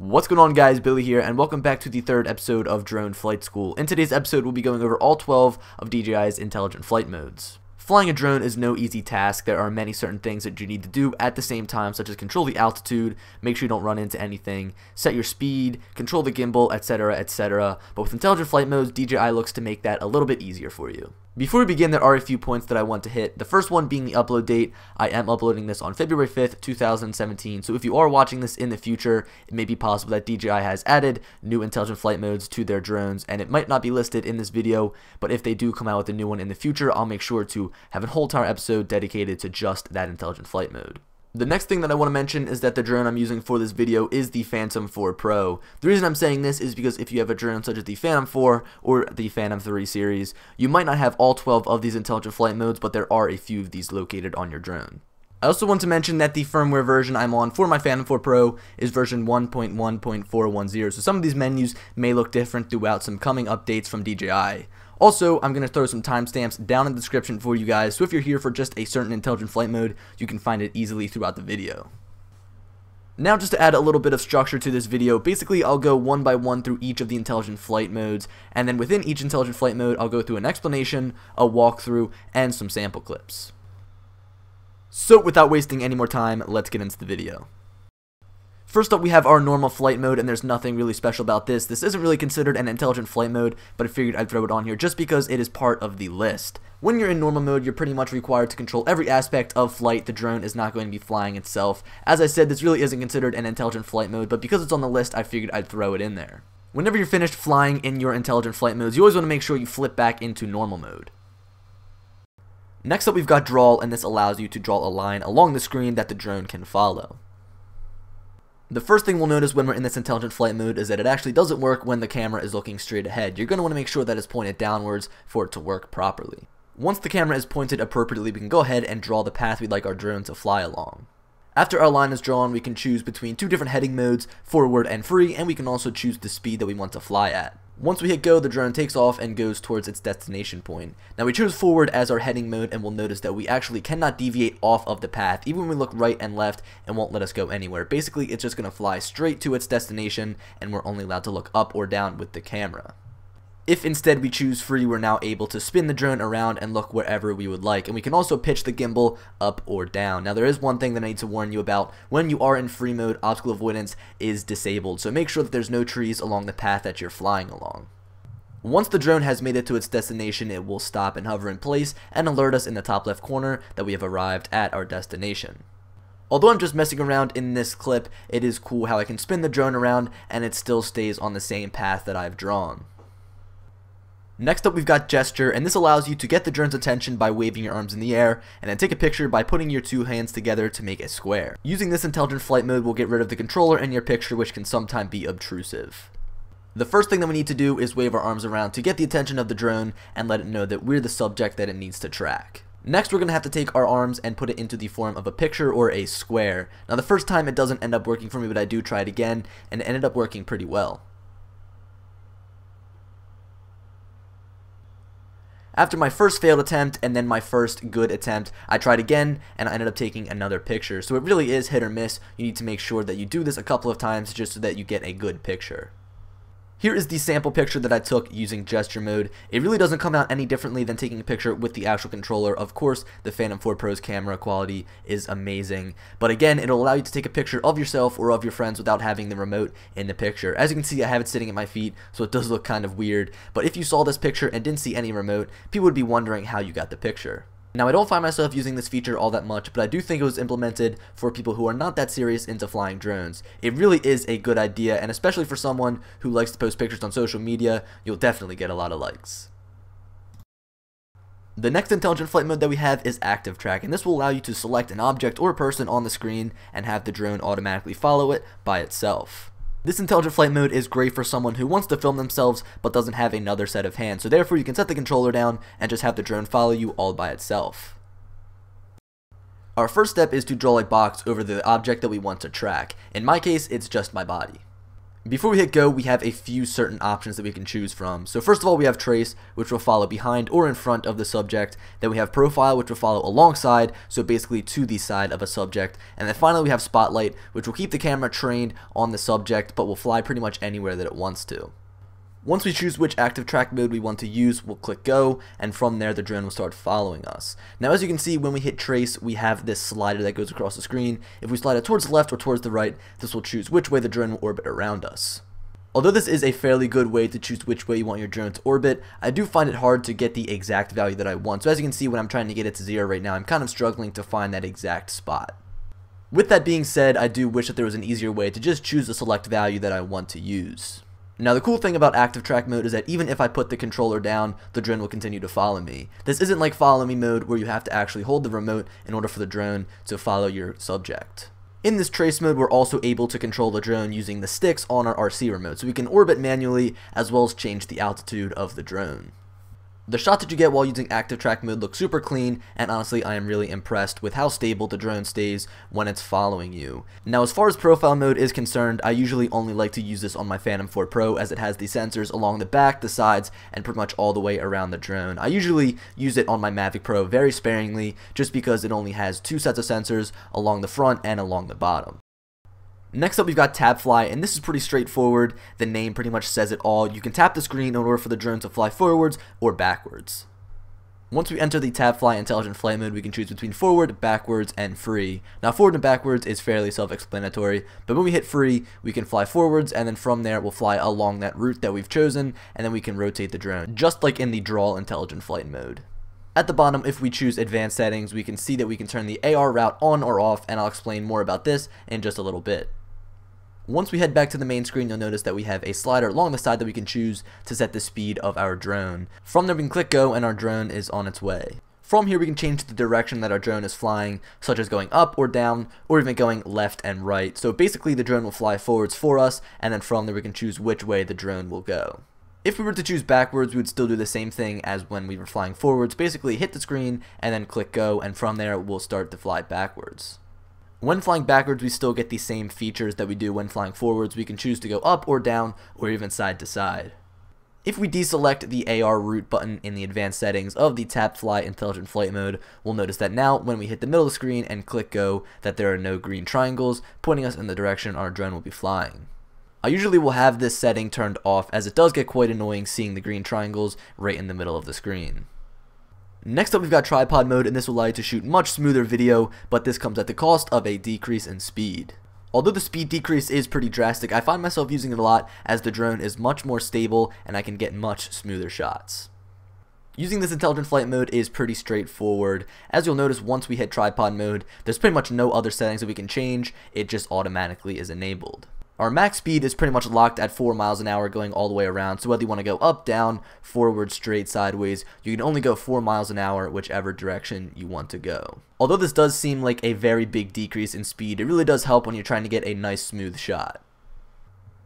What's going on guys, Billy here, and welcome back to the third episode of Drone Flight School. In today's episode, we'll be going over all 12 of DJI's intelligent flight modes. Flying a drone is no easy task, there are many certain things that you need to do at the same time, such as control the altitude, make sure you don't run into anything, set your speed, control the gimbal, etc, etc, but with intelligent flight modes, DJI looks to make that a little bit easier for you. Before we begin, there are a few points that I want to hit. The first one being the upload date. I am uploading this on February 5th, 2017. So if you are watching this in the future, it may be possible that DJI has added new intelligent flight modes to their drones, and it might not be listed in this video, but if they do come out with a new one in the future, I'll make sure to have a whole entire episode dedicated to just that intelligent flight mode. The next thing that I want to mention is that the drone I'm using for this video is the Phantom 4 Pro. The reason I'm saying this is because if you have a drone such as the Phantom 4 or the Phantom 3 series, you might not have all 12 of these intelligent flight modes, but there are a few of these located on your drone. I also want to mention that the firmware version I'm on for my Phantom 4 Pro is version 1.1.410, so some of these menus may look different throughout some coming updates from DJI. Also, I'm going to throw some timestamps down in the description for you guys, so if you're here for just a certain intelligent flight mode, you can find it easily throughout the video. Now just to add a little bit of structure to this video, basically I'll go one by one through each of the intelligent flight modes, and then within each intelligent flight mode I'll go through an explanation, a walkthrough, and some sample clips. So without wasting any more time, let's get into the video. First up, we have our normal flight mode, and there's nothing really special about this. This isn't really considered an intelligent flight mode, but I figured I'd throw it on here just because it is part of the list. When you're in normal mode, you're pretty much required to control every aspect of flight. The drone is not going to be flying itself. As I said, this really isn't considered an intelligent flight mode, but because it's on the list, I figured I'd throw it in there. Whenever you're finished flying in your intelligent flight modes, you always want to make sure you flip back into normal mode. Next up, we've got draw, and this allows you to draw a line along the screen that the drone can follow. The first thing we'll notice when we're in this intelligent flight mode is that it actually doesn't work when the camera is looking straight ahead. You're going to want to make sure that it's pointed downwards for it to work properly. Once the camera is pointed appropriately, we can go ahead and draw the path we'd like our drone to fly along. After our line is drawn, we can choose between two different heading modes, forward and free, and we can also choose the speed that we want to fly at. Once we hit go, the drone takes off and goes towards its destination point. Now we choose forward as our heading mode and we'll notice that we actually cannot deviate off of the path even when we look right and left and won't let us go anywhere. Basically it's just going to fly straight to its destination and we're only allowed to look up or down with the camera. If instead we choose free, we're now able to spin the drone around and look wherever we would like. And we can also pitch the gimbal up or down. Now there is one thing that I need to warn you about. When you are in free mode, obstacle avoidance is disabled. So make sure that there's no trees along the path that you're flying along. Once the drone has made it to its destination, it will stop and hover in place and alert us in the top left corner that we have arrived at our destination. Although I'm just messing around in this clip, it is cool how I can spin the drone around and it still stays on the same path that I've drawn. Next up we've got gesture and this allows you to get the drone's attention by waving your arms in the air and then take a picture by putting your two hands together to make a square. Using this intelligent flight mode will get rid of the controller in your picture which can sometimes be obtrusive. The first thing that we need to do is wave our arms around to get the attention of the drone and let it know that we're the subject that it needs to track. Next, we're going to have to take our arms and put it into the form of a picture or a square. Now, the first time it doesn't end up working for me, but I do try it again, and it ended up working pretty well. After my first failed attempt and then my first good attempt, I tried again and I ended up taking another picture. So it really is hit or miss. You need to make sure that you do this a couple of times just so that you get a good picture. Here is the sample picture that I took using gesture mode. It really doesn't come out any differently than taking a picture with the actual controller. Of course, the Phantom 4 Pro's camera quality is amazing. But again, it'll allow you to take a picture of yourself or of your friends without having the remote in the picture. As you can see, I have it sitting at my feet, so it does look kind of weird. But if you saw this picture and didn't see any remote, people would be wondering how you got the picture. Now, I don't find myself using this feature all that much, but I do think it was implemented for people who are not that serious into flying drones. It really is a good idea, and especially for someone who likes to post pictures on social media, you'll definitely get a lot of likes. The next intelligent flight mode that we have is active track, and this will allow you to select an object or person on the screen and have the drone automatically follow it by itself. This intelligent flight mode is great for someone who wants to film themselves but doesn't have another set of hands, so therefore you can set the controller down and just have the drone follow you all by itself. Our first step is to draw a box over the object that we want to track. In my case, it's just my body. Before we hit go, we have a few certain options that we can choose from. So first of all, we have trace, which will follow behind or in front of the subject. Then we have profile, which will follow alongside, so basically to the side of a subject. And then finally, we have spotlight, which will keep the camera trained on the subject, but will fly pretty much anywhere that it wants to. Once we choose which active track mode we want to use, we'll click go, and from there the drone will start following us. Now as you can see, when we hit trace, we have this slider that goes across the screen. If we slide it towards the left or towards the right, this will choose which way the drone will orbit around us. Although this is a fairly good way to choose which way you want your drone to orbit, I do find it hard to get the exact value that I want. So as you can see, when I'm trying to get it to zero right now, I'm kind of struggling to find that exact spot. With that being said, I do wish that there was an easier way to just choose the select value that I want to use. Now the cool thing about active track mode is that even if I put the controller down, the drone will continue to follow me. This isn't like follow me mode where you have to actually hold the remote in order for the drone to follow your subject. In this trace mode, we're also able to control the drone using the sticks on our RC remote, so we can orbit manually as well as change the altitude of the drone. The shot that you get while using active track mode looks super clean, and honestly I am really impressed with how stable the drone stays when it's following you. Now as far as profile mode is concerned, I usually only like to use this on my Phantom 4 Pro as it has the sensors along the back, the sides, and pretty much all the way around the drone. I usually use it on my Mavic Pro very sparingly just because it only has two sets of sensors along the front and along the bottom. Next up we've got tap fly and this is pretty straightforward. The name pretty much says it all. You can tap the screen in order for the drone to fly forwards or backwards. Once we enter the tap fly intelligent flight mode we can choose between forward, backwards, and free. Now forward and backwards is fairly self-explanatory but when we hit free we can fly forwards and then from there we'll fly along that route that we've chosen and then we can rotate the drone just like in the draw intelligent flight mode. At the bottom, if we choose advanced settings, we can see that we can turn the AR route on or off, and I'll explain more about this in just a little bit. Once we head back to the main screen, you'll notice that we have a slider along the side that we can choose to set the speed of our drone. From there, we can click go and our drone is on its way. From here, we can change the direction that our drone is flying, such as going up or down, or even going left and right. So basically, the drone will fly forwards for us, and then from there, we can choose which way the drone will go. If we were to choose backwards, we would still do the same thing as when we were flying forwards. Basically, hit the screen, and then click go, and from there, we'll start to fly backwards. When flying backwards, we still get the same features that we do when flying forwards. We can choose to go up or down, or even side to side. If we deselect the AR route button in the advanced settings of the tap fly intelligent flight mode, we'll notice that now when we hit the middle of the screen and click go that there are no green triangles pointing us in the direction our drone will be flying. I usually will have this setting turned off as it does get quite annoying seeing the green triangles right in the middle of the screen. Next up we've got tripod mode and this will allow you to shoot much smoother video, but this comes at the cost of a decrease in speed. Although the speed decrease is pretty drastic, I find myself using it a lot as the drone is much more stable and I can get much smoother shots. Using this intelligent flight mode is pretty straightforward. As you'll notice once we hit tripod mode, there's pretty much no other settings that we can change, it just automatically is enabled. Our max speed is pretty much locked at 4 miles an hour going all the way around, so whether you want to go up, down, forward, straight, sideways, you can only go 4 miles an hour whichever direction you want to go. Although this does seem like a very big decrease in speed, it really does help when you're trying to get a nice smooth shot.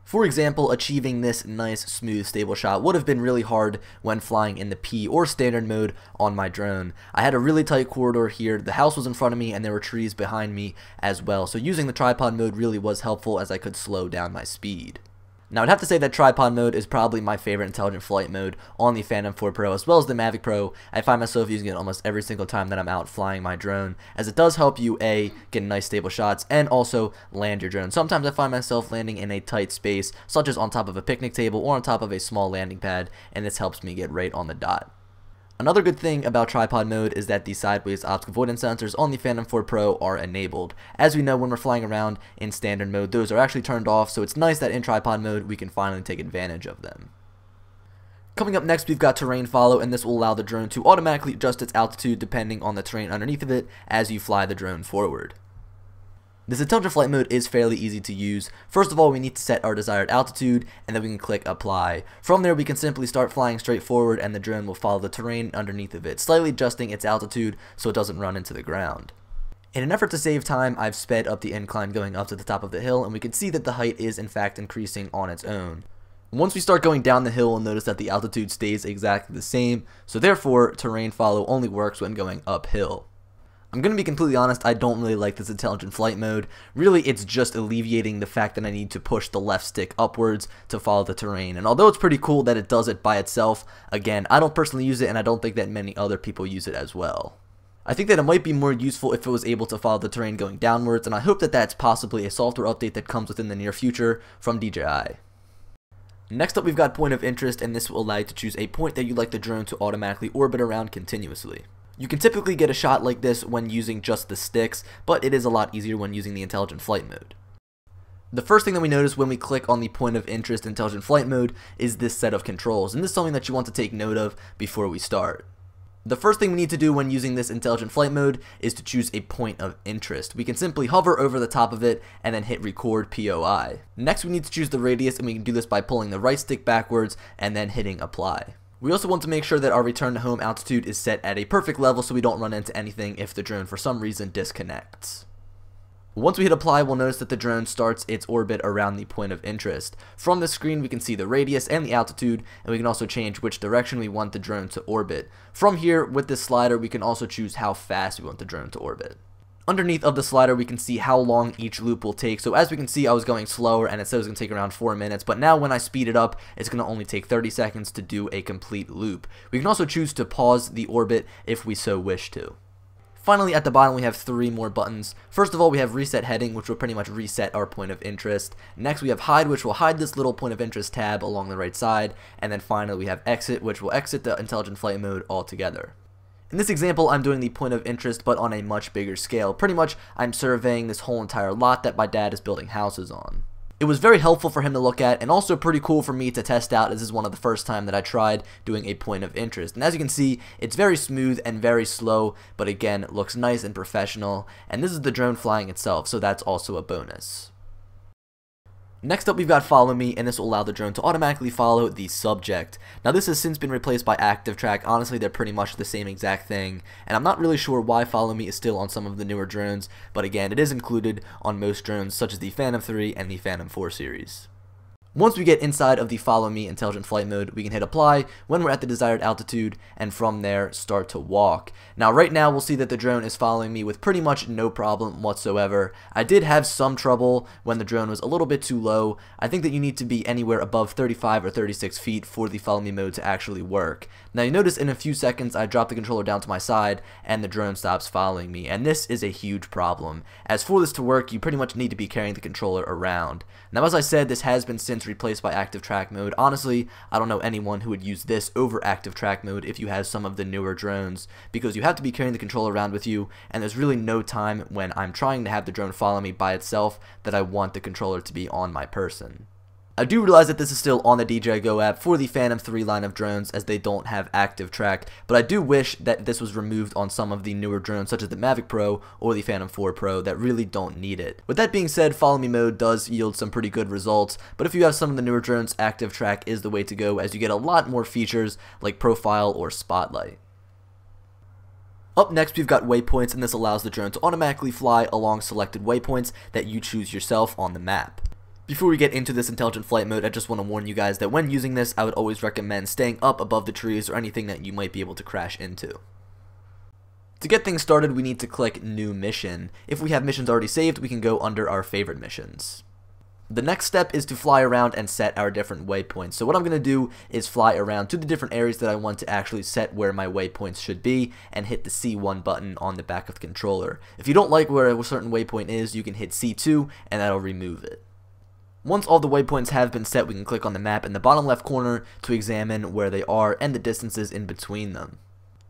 For example, achieving this nice, smooth, stable shot would have been really hard when flying in the P or standard mode on my drone. I had a really tight corridor here, the house was in front of me, and there were trees behind me as well, so using the tripod mode really was helpful as I could slow down my speed. Now I'd have to say that tripod mode is probably my favorite intelligent flight mode on the Phantom 4 Pro as well as the Mavic Pro. I find myself using it almost every single time that I'm out flying my drone as it does help you A, get nice stable shots and also land your drone. Sometimes I find myself landing in a tight space such as on top of a picnic table or on top of a small landing pad and this helps me get right on the dot. Another good thing about tripod mode is that the sideways obstacle avoidance sensors on the Phantom 4 Pro are enabled. As we know when we're flying around in standard mode, those are actually turned off, so it's nice that in tripod mode we can finally take advantage of them. Coming up next, we've got terrain follow, and this will allow the drone to automatically adjust its altitude depending on the terrain underneath of it as you fly the drone forward. This intelligent flight mode is fairly easy to use. First of all, we need to set our desired altitude, and then we can click apply. From there, we can simply start flying straight forward, and the drone will follow the terrain underneath of it, slightly adjusting its altitude so it doesn't run into the ground. In an effort to save time, I've sped up the incline going up to the top of the hill, and we can see that the height is in fact increasing on its own. Once we start going down the hill, we'll notice that the altitude stays exactly the same, so therefore, terrain follow only works when going uphill. I'm going to be completely honest, I don't really like this intelligent flight mode. Really, it's just alleviating the fact that I need to push the left stick upwards to follow the terrain. And although it's pretty cool that it does it by itself, again, I don't personally use it and I don't think that many other people use it as well. I think that it might be more useful if it was able to follow the terrain going downwards, and I hope that that's possibly a software update that comes within the near future from DJI. Next up we've got point of interest, and this will allow you to choose a point that you'd like the drone to automatically orbit around continuously. You can typically get a shot like this when using just the sticks, but it is a lot easier when using the intelligent flight mode. The first thing that we notice when we click on the point of interest intelligent flight mode is this set of controls, and this is something that you want to take note of before we start. The first thing we need to do when using this intelligent flight mode is to choose a point of interest. We can simply hover over the top of it and then hit record POI. Next we need to choose the radius and we can do this by pulling the right stick backwards and then hitting apply. We also want to make sure that our return to home altitude is set at a perfect level so we don't run into anything if the drone for some reason disconnects. Once we hit apply, we'll notice that the drone starts its orbit around the point of interest. From the screen, we can see the radius and the altitude, and we can also change which direction we want the drone to orbit. From here, with this slider, we can also choose how fast we want the drone to orbit. Underneath of the slider, we can see how long each loop will take. So as we can see, I was going slower, and it says it's going to take around 4 minutes. But now when I speed it up, it's going to only take 30 seconds to do a complete loop. We can also choose to pause the orbit if we so wish to. Finally, at the bottom, we have three more buttons. First of all, we have Reset Heading, which will pretty much reset our point of interest. Next, we have Hide, which will hide this little point of interest tab along the right side. And then finally, we have Exit, which will exit the Intelligent Flight mode altogether. In this example, I'm doing the point of interest, but on a much bigger scale. Pretty much, I'm surveying this whole entire lot that my dad is building houses on. It was very helpful for him to look at and also pretty cool for me to test out this is one of the first time that I tried doing a point of interest. And as you can see, it's very smooth and very slow, but again, looks nice and professional. And this is the drone flying itself, so that's also a bonus. Next up we've got follow me and this will allow the drone to automatically follow the subject. Now this has since been replaced by active track, honestly they're pretty much the same exact thing and I'm not really sure why follow me is still on some of the newer drones but again it is included on most drones such as the Phantom 3 and the Phantom 4 series. Once we get inside of the follow me intelligent flight mode, we can hit apply when we're at the desired altitude and from there start to walk. Now right now we'll see that the drone is following me with pretty much no problem whatsoever. I did have some trouble when the drone was a little bit too low. I think that you need to be anywhere above 35 or 36 feet for the follow me mode to actually work. Now you notice in a few seconds I drop the controller down to my side and the drone stops following me and this is a huge problem. As for this to work you pretty much need to be carrying the controller around. Now as I said this has been since replaced by active track mode. Honestly I don't know anyone who would use this over active track mode if you have some of the newer drones because you have to be carrying the controller around with you and there's really no time when I'm trying to have the drone follow me by itself that I want the controller to be on my person. I do realize that this is still on the DJI Go app for the Phantom 3 line of drones as they don't have active track, but I do wish that this was removed on some of the newer drones such as the Mavic Pro or the Phantom 4 Pro that really don't need it. With that being said, follow me mode does yield some pretty good results, but if you have some of the newer drones, active track is the way to go as you get a lot more features like profile or spotlight. Up next, we've got waypoints, and this allows the drone to automatically fly along selected waypoints that you choose yourself on the map. Before we get into this intelligent flight mode, I just want to warn you guys that when using this, I would always recommend staying up above the trees or anything that you might be able to crash into. To get things started, we need to click New Mission. If we have missions already saved, we can go under our favorite missions. The next step is to fly around and set our different waypoints. So what I'm going to do is fly around to the different areas that I want to actually set where my waypoints should be and hit the C1 button on the back of the controller. If you don't like where a certain waypoint is, you can hit C2 and that'll remove it. Once all the waypoints have been set, we can click on the map in the bottom left corner to examine where they are and the distances in between them.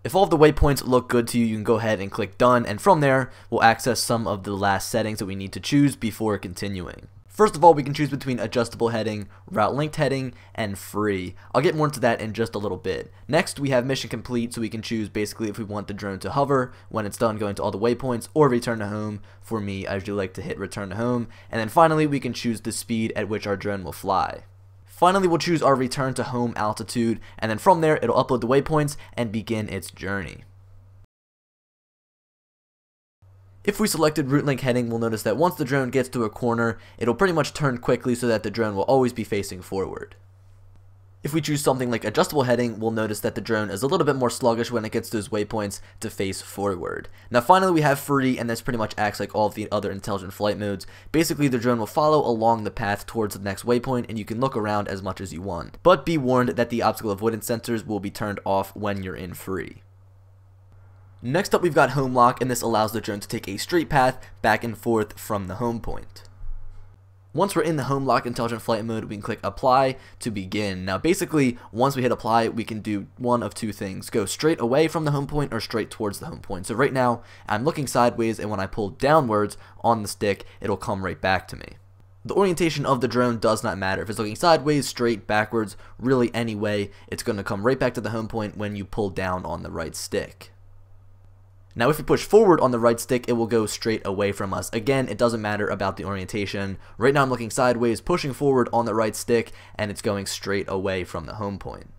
If all of the waypoints look good to you, you can go ahead and click done and from there we'll access some of the last settings that we need to choose before continuing. First of all, we can choose between adjustable heading, route linked heading, and free. I'll get more into that in just a little bit. Next, we have mission complete, so we can choose basically if we want the drone to hover when it's done going to all the waypoints, or return to home. For me, I usually like to hit return to home. And then finally, we can choose the speed at which our drone will fly. Finally, we'll choose our return to home altitude, and then from there, it'll upload the waypoints and begin its journey. If we selected route link heading, we'll notice that once the drone gets to a corner, it'll pretty much turn quickly so that the drone will always be facing forward. If we choose something like adjustable heading, we'll notice that the drone is a little bit more sluggish when it gets to those waypoints to face forward. Now finally we have free, and this pretty much acts like all of the other intelligent flight modes. Basically the drone will follow along the path towards the next waypoint, and you can look around as much as you want. But be warned that the obstacle avoidance sensors will be turned off when you're in free. Next up we've got home lock, and this allows the drone to take a straight path back and forth from the home point. Once we're in the home lock intelligent flight mode, we can click apply to begin. Now basically, once we hit apply, we can do one of two things. Go straight away from the home point or straight towards the home point. So right now, I'm looking sideways and when I pull downwards on the stick, it'll come right back to me. The orientation of the drone does not matter. If it's looking sideways, straight, backwards, really any way, it's going to come right back to the home point when you pull down on the right stick. Now if we push forward on the right stick, it will go straight away from us. Again, it doesn't matter about the orientation. Right now I'm looking sideways, pushing forward on the right stick, and it's going straight away from the home point.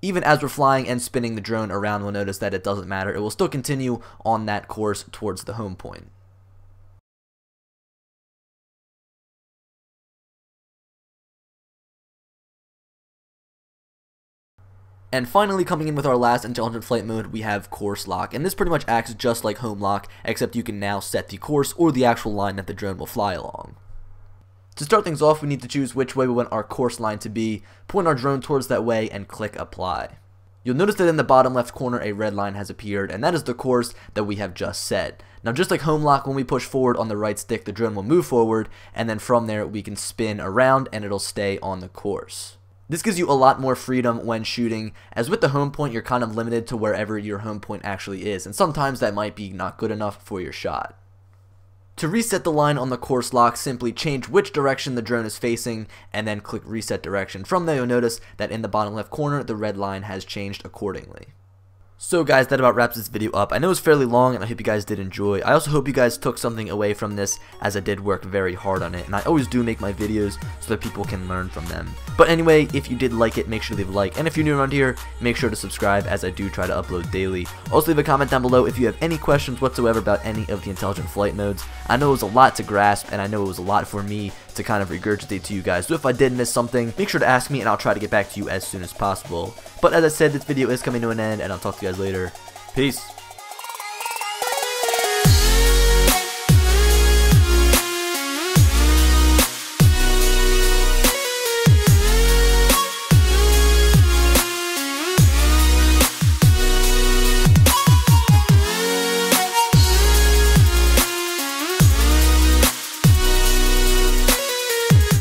Even as we're flying and spinning the drone around, we'll notice that it doesn't matter. It will still continue on that course towards the home point. And finally, coming in with our last intelligent flight mode, we have course lock. And this pretty much acts just like home lock, except you can now set the course or the actual line that the drone will fly along. To start things off, we need to choose which way we want our course line to be, point our drone towards that way, and click apply. You'll notice that in the bottom left corner a red line has appeared, and that is the course that we have just set. Now just like home lock, when we push forward on the right stick, the drone will move forward, and then from there we can spin around and it'll stay on the course. This gives you a lot more freedom when shooting, as with the home point, you're kind of limited to wherever your home point actually is, and sometimes that might be not good enough for your shot. To reset the line on the course lock, simply change which direction the drone is facing, and then click reset direction. From there, you'll notice that in the bottom left corner, the red line has changed accordingly. So guys, that about wraps this video up. I know it was fairly long and I hope you guys did enjoy. I also hope you guys took something away from this as I did work very hard on it. And I always do make my videos so that people can learn from them. But anyway, if you did like it, make sure to leave a like. And if you're new around here, make sure to subscribe as I do try to upload daily. Also leave a comment down below if you have any questions whatsoever about any of the intelligent flight modes. I know it was a lot to grasp and I know it was a lot for me to kind of regurgitate to you guys. So if I did miss something, make sure to ask me and I'll try to get back to you as soon as possible. But as I said, this video is coming to an end and I'll talk to you guys later. Peace.